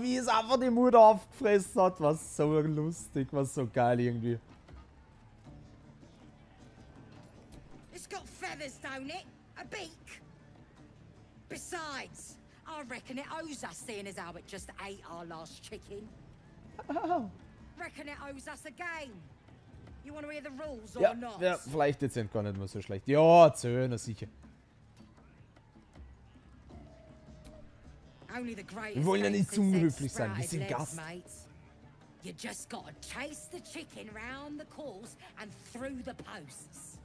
Wie es einfach die Mutter aufgefressen hat, was so lustig, was so geil irgendwie. It's got feathers, don't it? A beak. Besides, I reckon it owes us seeing as how it just ate our last chicken. Oh. Reckon it owes us a game. You want to hear the rules or Ja, not? ja, vielleicht jetzt sind gar nicht mehr so schlecht. Ja, erzählen, sicher. Wir wollen ja nicht zu unhöflich sein, wir sind Gast. mates. You just gotta chase the chicken round the course and through the posts.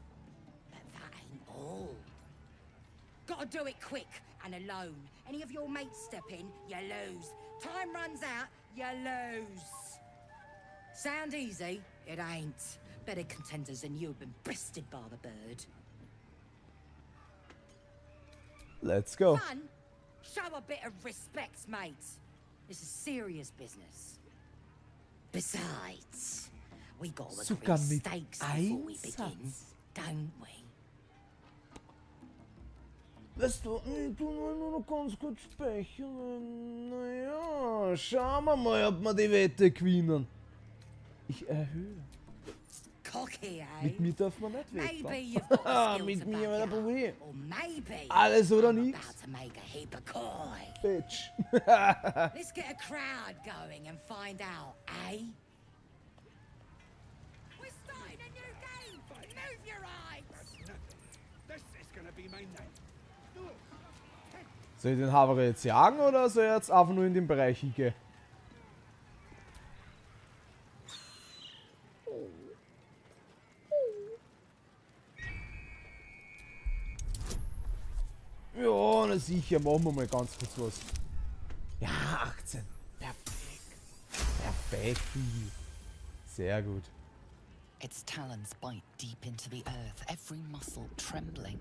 But that ain't all. Gotta do it quick and alone. Any of your mates step in, you lose. Time runs out, you lose. Sound easy? It ain't. Better contenders than you have been bested by the bird. Let's go. Fun? Show a bit of respect, mates. This is serious business. Besides, we got to Sogar agree stakes before we begin, don't we? Weißt du, ich tu nur noch ganz kurz speichern. Naja, schauen wir mal, ob wir die Wette gewinnen. Ich erhöhe. Cocky, eh? Mit mir darf man nicht got Ah, mit mir ein it up. Problem. Alles oder nichts. Bitch. Let's get a crowd going and find out, eh? We're starting a new game! Move your eyes! This is gonna be my night. Soll ich den Havre jetzt jagen oder soll er jetzt einfach nur in den Bereich hingehen? Sicher, machen wir mal ganz kurz was. Ja, 18. Perfekt. Perfekt. Sehr gut. Its talons bite deep into the earth, every muscle trembling.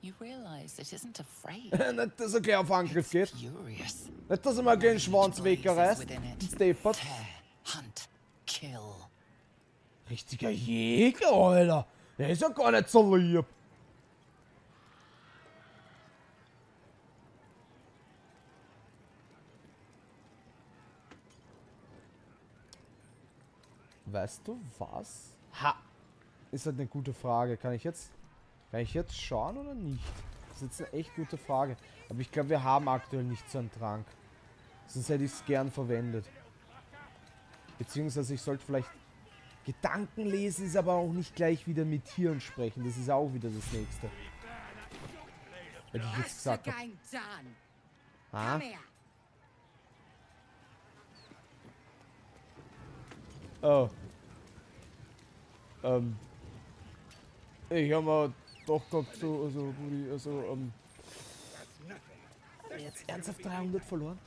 You realize it isn't afraid. Nicht, dass er gleich auf Angriff geht. It's furious. Nicht, dass er mal gleich den Schwanz wegreißt. Steppert. Hunt, kill. Richtiger Jäger, Alter. Der ist ja gar nicht so lieb. Weißt du was? Ha! Ist halt eine gute Frage. Kann ich jetzt. Kann ich jetzt schauen oder nicht? Das ist jetzt eine echt gute Frage. Aber ich glaube, wir haben aktuell nicht so einen Trank. Sonst hätte ich es gern verwendet. Beziehungsweise ich sollte vielleicht Gedanken lesen, ist aber auch nicht gleich wieder mit Tieren sprechen. Das ist auch wieder das nächste. Hätte ich jetzt gesagt. hab. game done. Ah? Come here. Oh. Ähm. Ich habe mir doch gehabt, so, also, Brudi, also, ähm. Haben wir jetzt ernsthaft 300 verloren?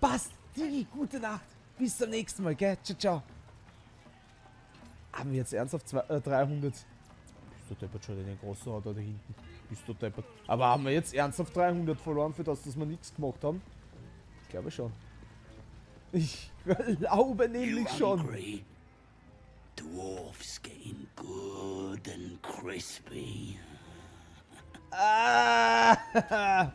Passt! Digi, gute Nacht! Bis zum nächsten Mal, gell? Ciao, ciao! Haben wir jetzt ernsthaft zwei, äh, 300? Bist du deppert schon den großen Auto da hinten? Bist du deppert? Aber haben wir jetzt ernsthaft 300 verloren, für das, dass wir nichts gemacht haben? Ich glaube schon. Ich glaube nämlich schon. hungry? Dwarfs getting good and crispy. Ah,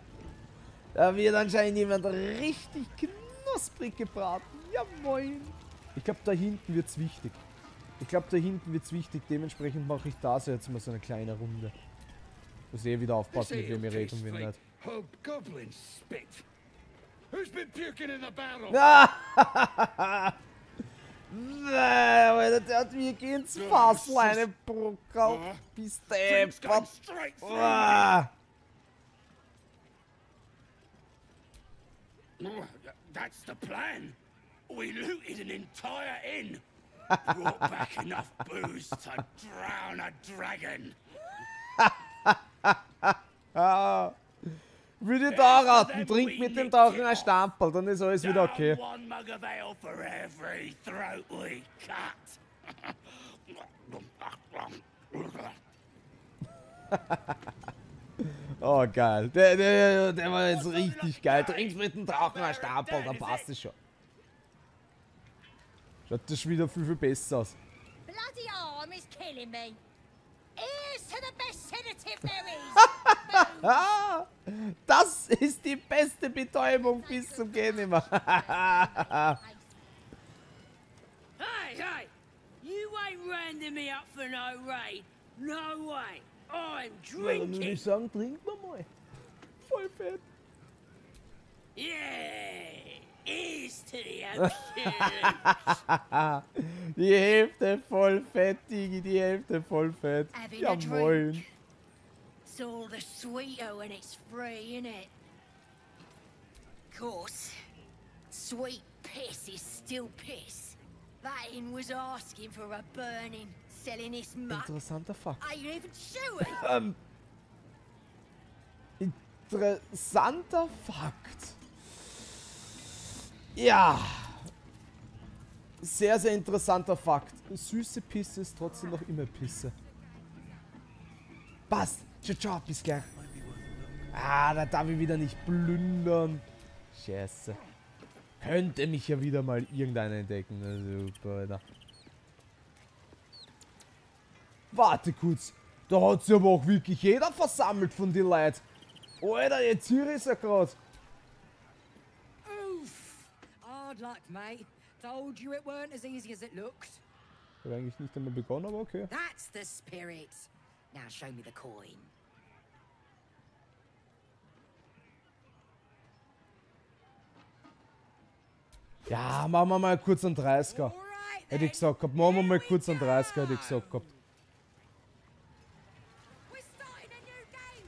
da wird anscheinend jemand richtig knusprig gebraten. Ja moin. Ich glaube, da hinten wird's wichtig. Ich glaube, da hinten wird's wichtig. Dementsprechend mache ich da so jetzt mal so eine kleine Runde. Muss eh wieder aufpassen, mit wem ich rede und wem nicht. Hobgoblin spit. Who's been puking in the barrel? Nein, Alter, der hat mir ins Fass eine Bruckerl. Bis Drink's going deppert. straight through. Ah. Oh, That's the plan. We looted an entire inn. Brought back enough booze to drown a dragon. Ah. Würde ich da raten, trink mit dem Tauchen ein Stamperl, dann ist alles wieder okay. Down One mug of ale for every throat we cut. Oh, geil. Der, der, der war jetzt richtig geil. Trinkst mit dem Tauchen ein Stamperl, dann passt es schon. Schaut das schon wieder viel, viel besser aus. Bloody arm is killing me. Here's to the best sedative there is. Ah, das ist die beste Betäubung bis zum Gehen immer. Hey, hey! You ain't rounding me up for no raid. No way. I'm Dann würde drinking. ich sagen, trinken wir mal. Voll fett. Yeah. Here's to the ocean. Die Hälfte voll fett, Digi, die Hälfte voll fett. Having Ja moin. It's all the sweeter when it's free, innit? Course, sweet piss is still piss. That inn was asking for a burning, selling his muck. Interessanter Fakt. Are you even shooting? Ähm, um, interessanter Fakt. Ja. Sehr, sehr interessanter Fakt. Süße Pisse ist trotzdem noch immer Pisse. Passt. Ciao, ciao, bis gleich. Ah, da darf ich wieder nicht plündern. Scheiße. Könnte mich ja wieder mal irgendeiner entdecken. Super, Alter. Warte kurz. Da hat sich aber auch wirklich jeder versammelt von den Leuten. Alter, jetzt hier ist er gerade. Hard luck, mate. Told you it weren't as easy as it looked. Ich habe eigentlich nicht einmal begonnen, aber okay. That's the spirit. Now show me the coin. Ja, machen wir mal kurz einen 30er. Alright Hätte ich gesagt gehabt. Machen wir mal kurz einen 30er, hätte ich go. gesagt gehabt. We're starting a new game.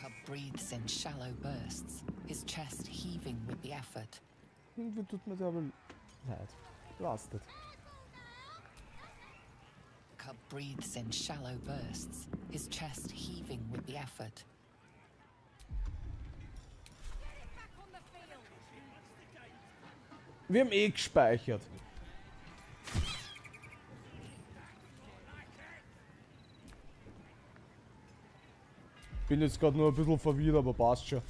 Cub breathes in shallow bursts, his chest heaving with the effort. Irgendwie tut mir der aber leid. Lastet. Cub breathes in shallow bursts, his chest heaving with the effort. Wir haben eh gespeichert. Bin jetzt gerade nur ein bisschen verwirrt, aber passt schon.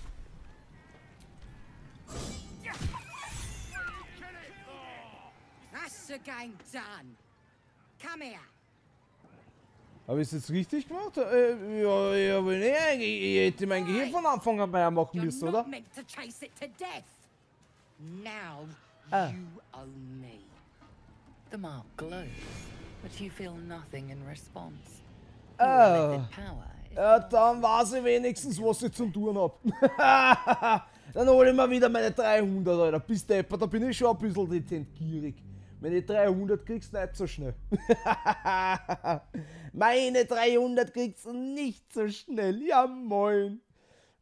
Habe ich es jetzt richtig gemacht? Äh, ja, ja, aber nee, ich hätte mein Gehirn von Anfang an mehr machen müssen, oder? Now Ah. you own me. The mark glows, but you feel nothing in response. Oh. Your method power is Ja, dann weiß ich wenigstens, was ich zum tun hab. dann hol ich mir wieder meine 300, Alter. Bis Depper, da bin ich schon ein bisschen dezent gierig. Meine 300 kriegst du nicht so schnell. meine 300 kriegst du nicht so schnell. Ja, moin.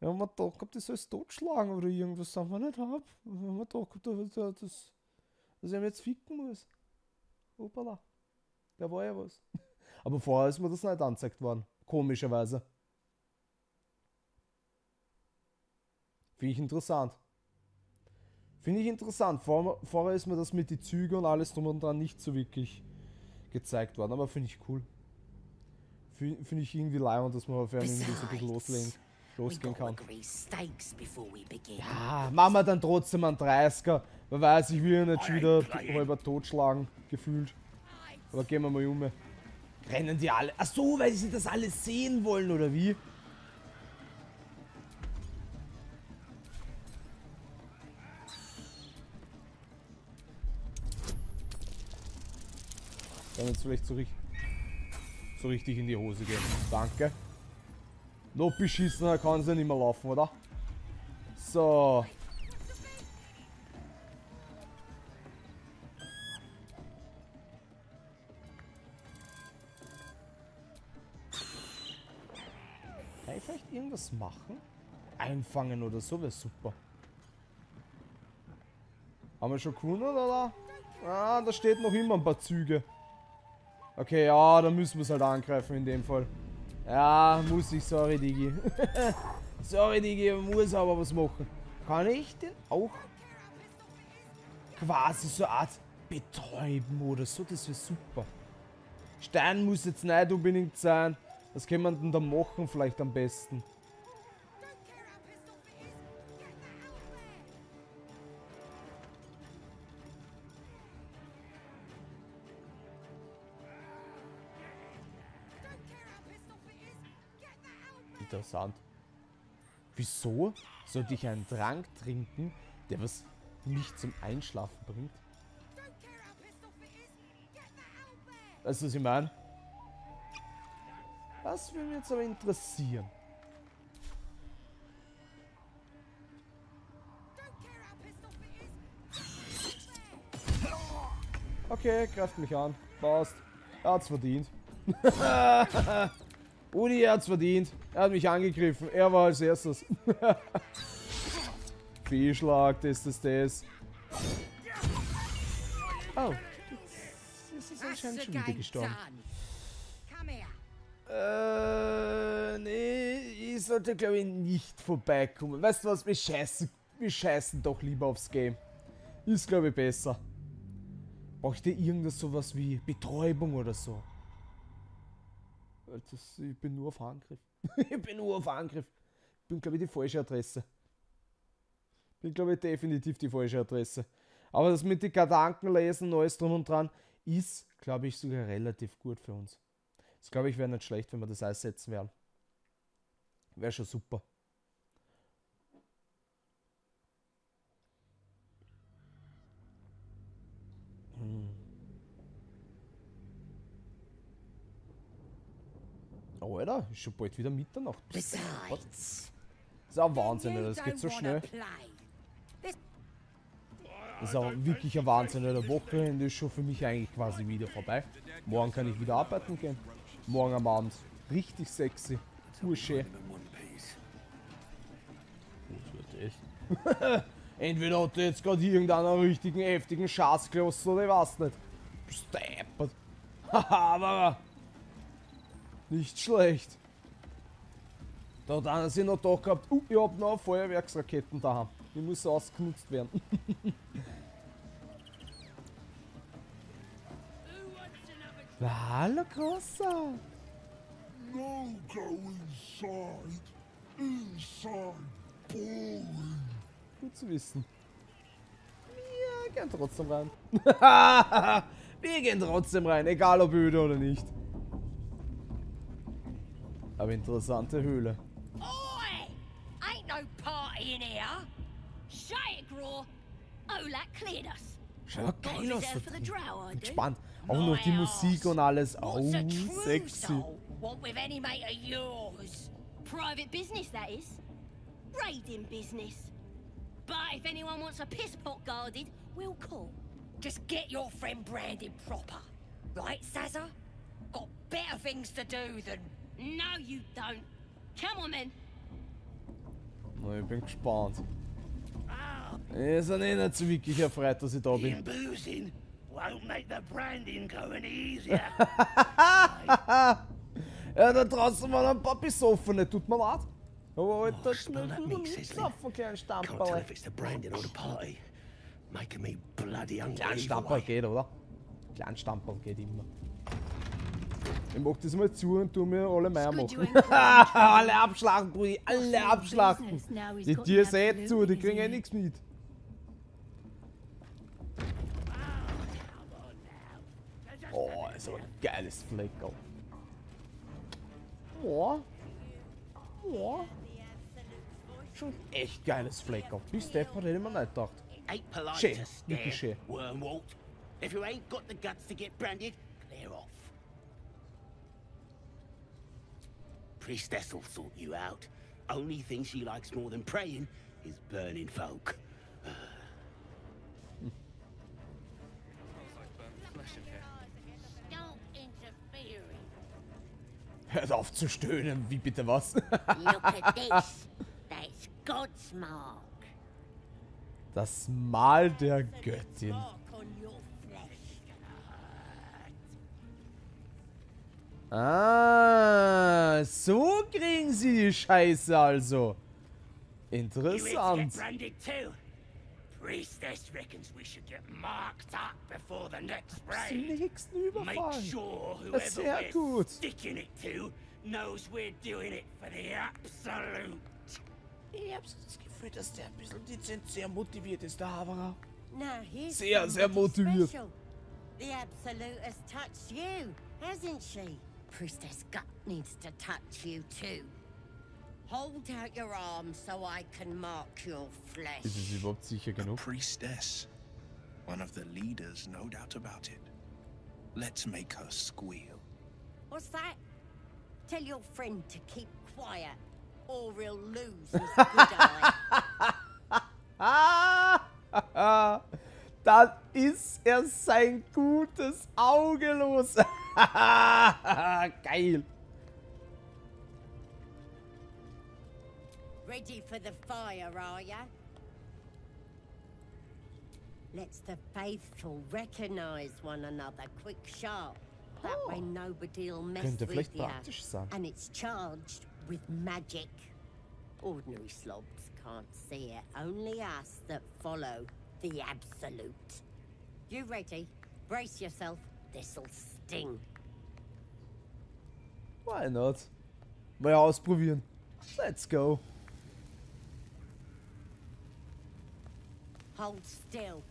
Wir haben doch gehabt, das soll es totschlagen oder irgendwas, haben wir nicht hab. Wir doch gehabt, dass, dass, dass ich ihn jetzt ficken muss. Hoppala. Da war ja was. Aber vorher ist mir das nicht angezeigt worden. Komischerweise. Finde ich interessant. Finde ich interessant. Vor, vorher ist mir das mit den Zügen und alles drum und dran nicht so wirklich gezeigt worden. Aber finde ich cool. Finde find ich irgendwie leibend, dass man auf einen so ein bisschen loslegen, losgehen kann. Ja, machen wir dann trotzdem einen 30er. Wer weiß, ich will ja nicht schon wieder halber totschlagen, gefühlt. Aber gehen wir mal um. Rennen die alle? Ach so, weil sie das alles sehen wollen, oder wie? Kann jetzt vielleicht so, richtig, so richtig in die Hose gehen. Danke. Noch beschissener kann es ja nicht mehr laufen, oder? So. Kann ich vielleicht irgendwas machen? Einfangen oder so wäre super. Haben wir schon gewonnen, oder? Ah, da steht noch immer ein paar Züge. Okay, ja, dann müssen wir es halt angreifen in dem Fall. Ja, muss ich, sorry, Digi. sorry, Digi, muss aber was machen. Kann ich den auch quasi so eine Art betäuben oder so? Das wäre super. Stein muss jetzt nicht unbedingt sein. Was kann man denn da machen vielleicht am besten? Interessant. Wieso sollte ich einen Trank trinken, der was nicht zum Einschlafen bringt? Weißt du, was ich meine? Das würde mich jetzt aber interessieren. Okay, greift mich an. Passt. Er hat's verdient. Udi hat's verdient. Er hat mich angegriffen. Er war als erstes. Fehlschlag, das, das, das. Oh. Jetzt ist anscheinend schon wieder gestorben. Äh, nee, ich sollte glaube ich nicht vorbeikommen. Weißt du was, wir scheißen, wir scheißen doch lieber aufs Game. Ist glaube ich besser. Braucht ihr irgendwas sowas wie Betäubung oder so? Das, ich bin nur auf Angriff. ich bin nur auf Angriff. Ich bin glaube ich die falsche Adresse. Bin glaube ich definitiv die falsche Adresse. Aber das mit den Gedanken lesen, alles drum und dran, ist glaube ich sogar relativ gut für uns. Das glaube ich wäre nicht schlecht, wenn wir das einsetzen werden. Wäre schon super. Oh, Alter, ist schon bald wieder Mitternacht. Besides, Das ist auch Wahnsinn, you Alter, das geht so schnell. Das ist auch wirklich ein Wahnsinn, Alter. Wochenende ist schon für mich eigentlich quasi wieder vorbei. Morgen kann ich wieder arbeiten gehen. Morgen am Abend. Richtig sexy. Echt. Entweder hat er jetzt gerade irgendeinen richtigen heftigen Schatz gelassen oder ich weiß nicht. Bist deppert. Haha, aber nicht schlecht. Da hat einer sich noch da gehabt, uh, ich hab noch Feuerwerksraketen daheim. Die muss ausgenutzt werden. Hallo, Großer. No go inside. Inside. Boring. Gut zu wissen. Wir gehen trotzdem rein. Wir gehen trotzdem rein, egal ob öde oder nicht. Aber interessante Höhle. Oi! Ain't no party in here. Shut it, Graw. Olak cleared us. Got geil aus. reserved da for the drin. drow, I do. Entspannt. Auch noch die Musik und alles. Oh, What's a oh, true sexy. want with any mate of yours? Private business, that is. Raiding business. But if anyone wants a piss pot guarded, we'll call. Just get your friend branded proper. Right, Sazza? Got better things to do than... No, you don't. Come on, then. Na, ich bin gespannt. Ich bin eh nicht so wirklich erfreut, dass ich da bin. boozing won't make the branding go any easier. Ja, da draußen waren ein paar Besoffene, tut mir leid. Aber Alter, Oh, schnell mitsaffen, kleinen Can't tell Stamperl. if it's the branding or the party. Making me bloody hungry. Kleinen Stamperl geht, oder? Kleinen Stamperl geht immer. Ich mach das mal zu und tu mir alle Meier machen. alle abschlachten, Brudi, alle abschlachten. he's Die Tiere absolute zu, die kriegen eh his nichts mit. Oh, ist aber ein geiles Fleckerl. Oh. Oh. Schon echt geiles Fleckerl. Bis Deppert hätte ich mir nicht gedacht. Schön, wirklich schön. If you ain't got the guts to get branded, clear off. Priestess will sort you out. Only thing she likes more than praying is burning folk. Hört auf zu stöhnen, wie bitte was? Das Mal der Göttin. Mark on your flesh. Ah, so kriegen sie die Scheiße also. Interessant. branded too? Priestess reckons we should get marked up before the next Den raid. nächsten Make Überfall. sure Das ist whoever sehr we're gut. sticking it to knows we're doing it for the absolute. Ich hab so das Gefühl, dass der ein bisschen dezent sehr motiviert ist, der here's Sehr, sehr motiviert. The Absolute has touched you, hasn't she? Priestess Gut needs to touch you too. Hold out your arm so I can mark your flesh. Ist es überhaupt sicher genug? Priestess. One of the leaders, no doubt about it. Let's make her squeal. What's that? Tell your friend to keep quiet, or he'll lose his good eye. Dann ist er sein gutes Auge los. Geil. Ready for the fire, are ya? Let's the faithful recognize one another quick sharp. That way nobody'll mess Könnte with vielleicht praktisch sein. And it's charged with magic. Ordinary slobs can't see it. Only us that follow the absolute. You ready? Brace yourself. This'll sting. Why not? Mal ausprobieren. Let's go. Hold still.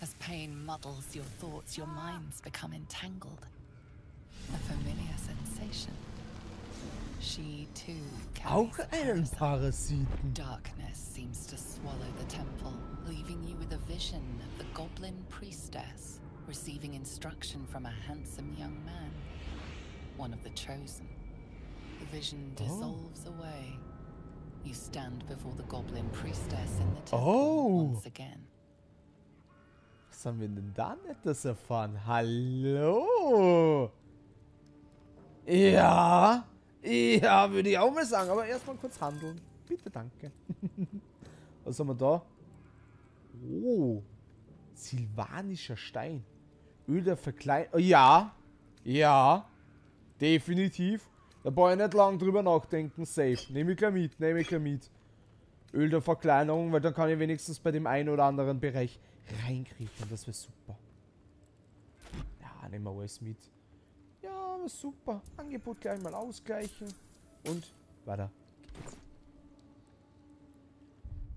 As pain muddles your thoughts, your minds become entangled. A familiar sensation. She too Auch einen. Parasiten. Darkness seems to swallow the temple, leaving you with a vision of the goblin priestess receiving instruction from a handsome young man, one of the chosen. The vision oh. dissolves away. You stand before the goblin priestess in the temple Oh. once again. Was haben wir denn da nettes erfahren? Hallo? Ja. Ja, würde ich auch mal sagen. Aber erstmal kurz handeln. Bitte, danke. Was haben wir da? Oh. Silvanischer Stein. Öl der Verklein... Oh, ja. Ja. Definitiv. Da brauche ich nicht lang drüber nachdenken. Safe. Nehme ich gleich mit. Nehme ich gleich mit. Öl der Verkleinerung, weil dann kann ich wenigstens bei dem einen oder anderen Bereich reingreifen. Das wäre super. Ja, nehmen wir alles mit. Ja, super. Angebot gleich mal ausgleichen. Und weiter geht's.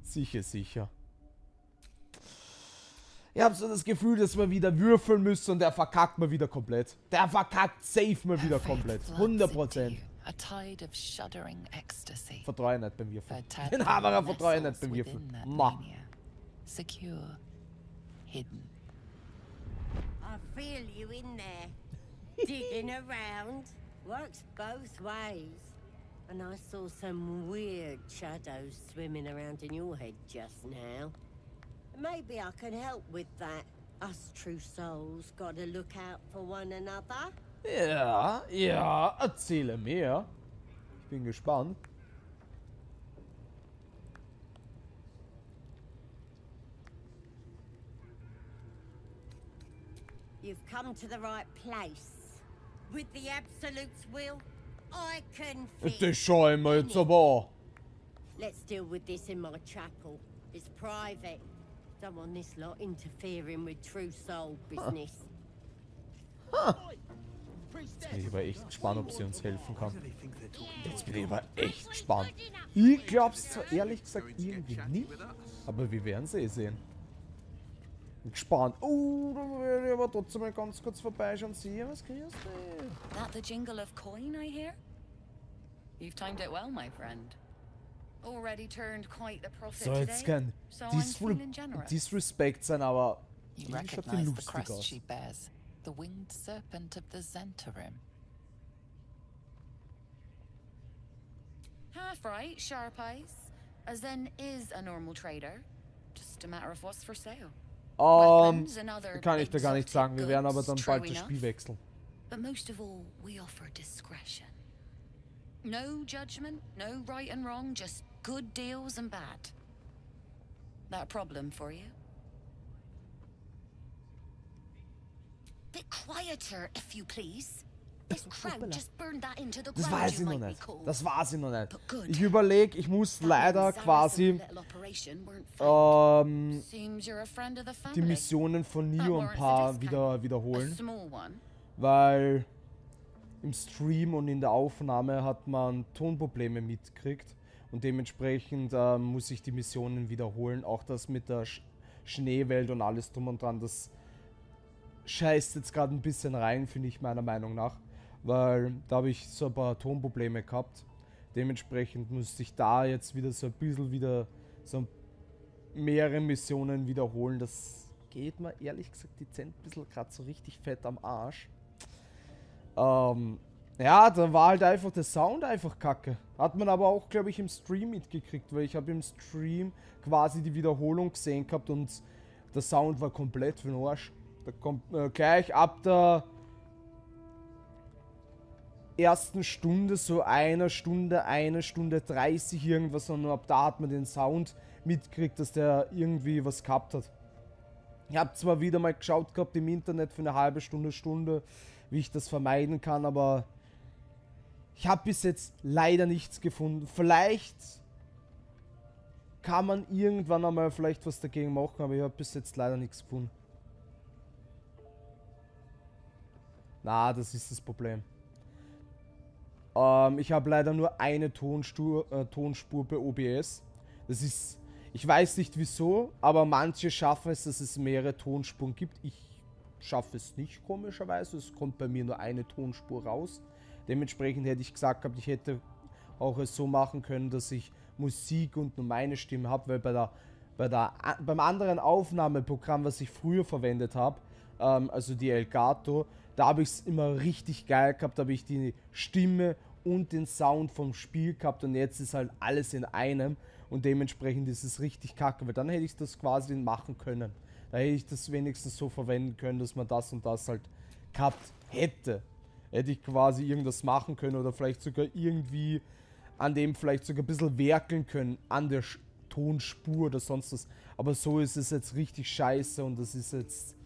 Sicher, sicher. Ich habe so das Gefühl, dass wir wieder würfeln müssen und der verkackt mal wieder komplett. Der verkackt safe mal wieder komplett. floods 100 into Prozent. you, A tide of shuddering ecstasy. Vertraue nicht beim Würfeln. Den Haberer vertraue ich nicht beim Würfeln. Ma. Secure. Hidden. I feel you in there. Digging around. Works both ways. And I saw some weird shadows swimming around in your head just now. Maybe I can help with that. Us true souls gotta look out for one another. Ja, ja, erzähle mehr. Ich bin gespannt. You've come to the right place. With the Absolute's will, I can fix Das schauen wir jetzt aber. Let's deal with this in my chapel. It's private. Don't want this lot interfering with true soul business. Jetzt bin ich aber echt gespannt, ob sie uns helfen kann. Jetzt bin ich aber echt gespannt. Ich glaub's zwar ehrlich gesagt irgendwie nicht, aber wir werden sie eh sehen. Gespannt. Oh, da ich aber trotzdem mal ganz kurz vorbeischauen. Servus, grüß dich. That the jingle of coin I hear? You've timed it well, my friend. Already turned quite the profit So, jetzt today, kein so Disre. Disrespect sein, aber You irgendwie schaut die recognize the lustig crest aus. she bears, the winged serpent of the Zentarim. Half right, sharp eyes. As then is a normal trader. Just a matter of what's for sale. Ähm, and other kann ich dir gar nicht sagen. Wir werden aber dann bald das. Spiel wechseln. But most of all, we offer discretion. No judgment, no right and wrong, just good deals and bad. That problem for you? Bit quieter, if you please. Das weiß you ich noch nicht. Das weiß ich noch nicht. Ich überlege, ich muss leider quasi ähm, die. Missionen von Neo ein paar wieder wiederholen, weil im Stream und in der Aufnahme hat man Tonprobleme mitgekriegt und dementsprechend ähm, muss ich die Missionen wiederholen. Auch das mit der Sch Schneewelt und alles drum und dran, das scheißt jetzt gerade ein bisschen rein, finde ich meiner Meinung nach. Weil da habe ich so ein paar Tonprobleme gehabt. Dementsprechend musste ich da jetzt wieder so ein bisschen wieder so mehrere Missionen wiederholen. Das geht mir ehrlich gesagt dezent ein bisschen gerade so richtig fett am Arsch. Ähm, ja, da war halt einfach der Sound einfach kacke. Hat man aber auch, glaube ich, im Stream mitgekriegt, weil ich habe im Stream quasi die Wiederholung gesehen gehabt und der Sound war komplett für den Arsch. Da kommt äh, gleich ab der ersten Stunde, so einer Stunde, eine Stunde 30 irgendwas und ab da hat man den Sound mitgekriegt, dass der irgendwie was gehabt hat. Ich habe zwar wieder mal geschaut gehabt im Internet für eine halbe Stunde, Stunde, wie ich das vermeiden kann, aber ich habe bis jetzt leider nichts gefunden. Vielleicht kann man irgendwann einmal vielleicht was dagegen machen, aber ich habe bis jetzt leider nichts gefunden. Na, das ist das Problem. Ähm, ich habe leider nur eine Tonspur, äh, Tonspur bei OBS. Das ist, ich weiß nicht wieso, aber manche schaffen es, dass es mehrere Tonspuren gibt. Ich schaffe es nicht, komischerweise. Es kommt bei mir nur eine Tonspur raus. Dementsprechend hätte ich gesagt gehabt, ich hätte auch es so machen können, dass ich Musik und nur meine Stimme habe, weil bei der, bei der, beim anderen Aufnahmeprogramm, was ich früher verwendet habe, ähm, also die Elgato, da habe ich es immer richtig geil gehabt, da habe ich die Stimme und den Sound vom Spiel gehabt und jetzt ist halt alles in einem und dementsprechend ist es richtig kacke, weil dann hätte ich das quasi machen können. Da hätte ich das wenigstens so verwenden können, dass man das und das halt gehabt hätte. Hätte ich quasi irgendwas machen können oder vielleicht sogar irgendwie an dem vielleicht sogar ein bisschen werkeln können, an der Tonspur oder sonst was. Aber so ist es jetzt richtig scheiße und das ist jetzt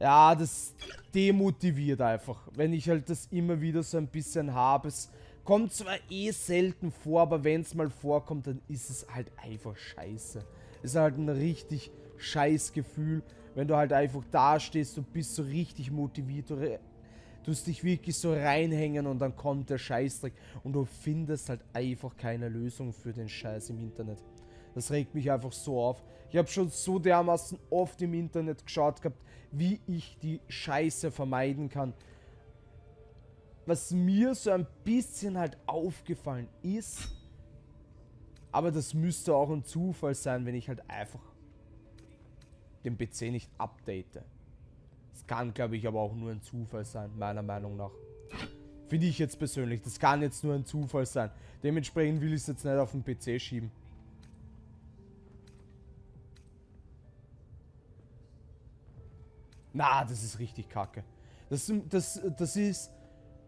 ja, das demotiviert einfach. Wenn ich halt das immer wieder so ein bisschen habe. Kommt zwar eh selten vor, aber wenn es mal vorkommt, dann ist es halt einfach scheiße. Es ist halt ein richtig scheiß Gefühl, wenn du halt einfach da stehst und bist so richtig motiviert. Du tust dich wirklich so reinhängen und dann kommt der Scheißdreck und du findest halt einfach keine Lösung für den Scheiß im Internet. Das regt mich einfach so auf. Ich habe schon so dermaßen oft im Internet geschaut gehabt, wie ich die Scheiße vermeiden kann. Was mir so ein bisschen halt aufgefallen ist, aber das müsste auch ein Zufall sein, wenn ich halt einfach den PC nicht update. Das kann, glaube ich, aber auch nur ein Zufall sein, meiner Meinung nach. Finde ich jetzt persönlich. Das kann jetzt nur ein Zufall sein. Dementsprechend will ich es jetzt nicht auf den PC schieben. Na, das ist richtig kacke. Das, das, das ist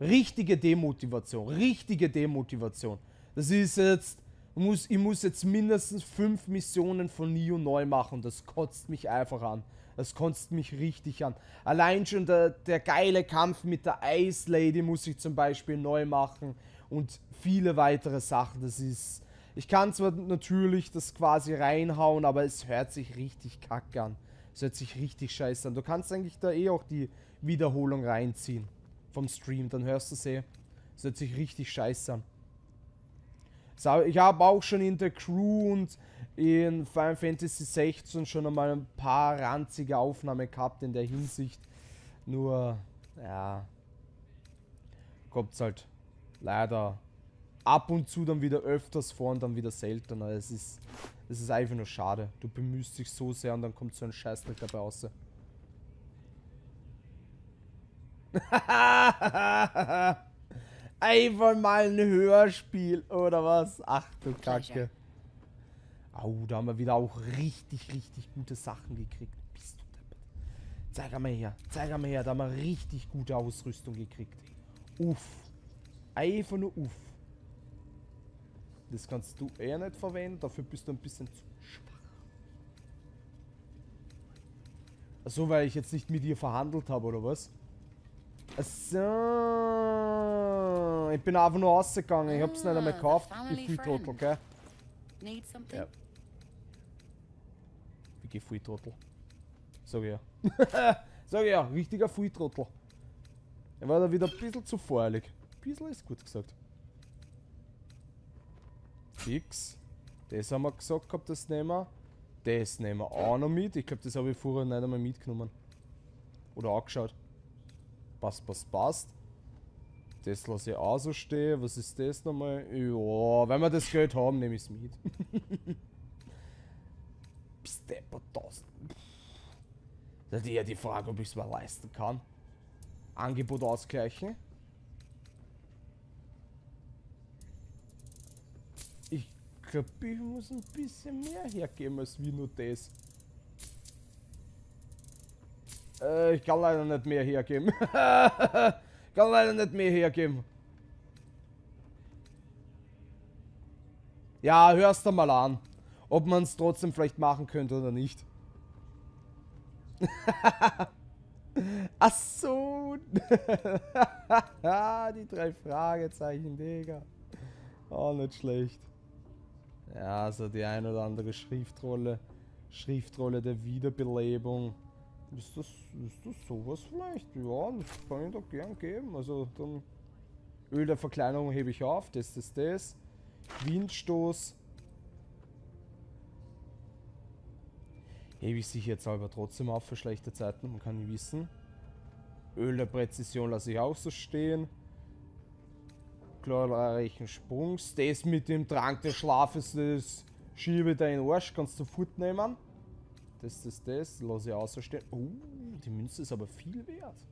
richtige Demotivation. Richtige Demotivation. Das ist jetzt... Muss, ich muss jetzt mindestens fünf Missionen von Nio neu machen. Das kotzt mich einfach an. Das kotzt mich richtig an. Allein schon der, der geile Kampf mit der Ice Lady muss ich zum Beispiel neu machen. Und viele weitere Sachen. Das ist... Ich kann zwar natürlich das quasi reinhauen, aber es hört sich richtig kacke an. Das hört sich richtig scheiße an. Du kannst eigentlich da eh auch die Wiederholung reinziehen vom Stream, dann hörst du es eh. Das hört sich richtig scheiße an. Ich habe auch schon in der Crew und in Final Fantasy 16 schon einmal ein paar ranzige Aufnahmen gehabt in der Hinsicht. Nur, ja, kommt es halt leider ab und zu dann wieder öfters vor und dann wieder seltener. Es ist das ist einfach nur schade. Du bemühst dich so sehr und dann kommt so ein Scheißdreck dabei raus. einfach mal ein Hörspiel, oder was? Ach du Kacke. Au, da haben wir wieder auch richtig, richtig gute Sachen gekriegt. Bist du deppert. Zeig einmal her, zeig einmal her, da haben wir richtig gute Ausrüstung gekriegt. Uff. Einfach nur uff. Das kannst du eher nicht verwenden, dafür bist du ein bisschen zu schwach. So, weil ich jetzt nicht mit dir verhandelt habe, oder was? So, ich bin einfach nur rausgegangen, ich hab's nicht einmal ah, gekauft, die Free-Trottel, gell? Ja. Wie geht Free-Trottel? Sag ich ja. Sag ich ja, richtiger Free-Trottel. Er war da wieder ein bisschen zu feuerlich. Ein bisschen ist gut gesagt. Fix. Das haben wir gesagt gehabt, das nehmen wir. Das nehmen wir auch noch mit. Ich glaube, das habe ich vorher nicht einmal mitgenommen. Oder angeschaut. Passt, passt, passt. Das lasse ich auch so stehen. Was ist das nochmal? Ja, wenn wir das Geld haben, nehme ich es mit. Bis deppert das. Das ist eher die Frage, ob ich es mal leisten kann. Angebot ausgleichen. Ich glaube, ich muss ein bisschen mehr hergeben als wie nur das. Äh, ich kann leider nicht mehr hergeben. kann leider nicht mehr hergeben. Ja, hörst du mal an. Ob man es trotzdem vielleicht machen könnte oder nicht. Ach so. Die drei Fragezeichen, Digga. Oh, nicht schlecht. Ja, also die ein oder andere Schriftrolle. Schriftrolle der Wiederbelebung. Ist das, ist das sowas vielleicht? Ja, das kann ich doch gern geben. Also dann Öl der Verkleinerung hebe ich auf. Das ist das. Windstoß. Hebe ich sich jetzt aber trotzdem auf für schlechte Zeiten. Man kann nicht wissen. Öl der Präzision lasse ich auch so stehen. Glorreichen Sprungs. Das mit dem Trank des Schlafes, das schiebe deinen Arsch. Kannst du sofort nehmen. Das ist das. Lass ich außerstehen. Oh, die Münze ist aber viel wert.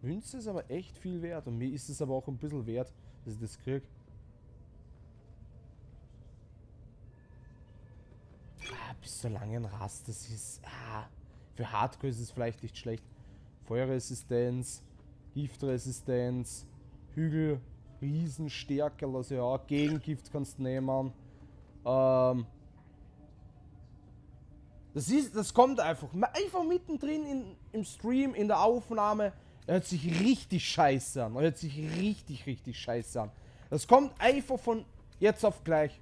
Münze ist aber echt viel wert. Und mir ist es aber auch ein bisschen wert, dass ich das kriege. Ah, bis so lange Rast, das ist... Ah, für Hardcore ist es vielleicht nicht schlecht. Feuerresistenz, Giftresistenz, Hügel, Riesenstärke, also ja, Gegengift kannst du nehmen. Ähm, das, ist, das kommt einfach. Einfach mittendrin in, im Stream, in der Aufnahme. Hört sich richtig scheiße an. Hört sich richtig, richtig scheiße an. Das kommt einfach von jetzt auf gleich.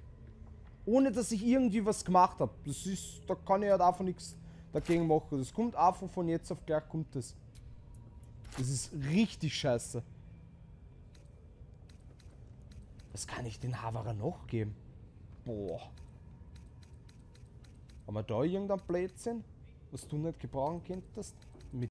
Ohne dass ich irgendwie was gemacht habe. Das ist, da kann ich ja davon nichts dagegen machen. Das kommt einfach von jetzt auf gleich kommt das. Das ist richtig scheiße. Was kann ich den Havara noch geben? Boah. Haben wir da irgendein Blödsinn, was du nicht gebrauchen könntest?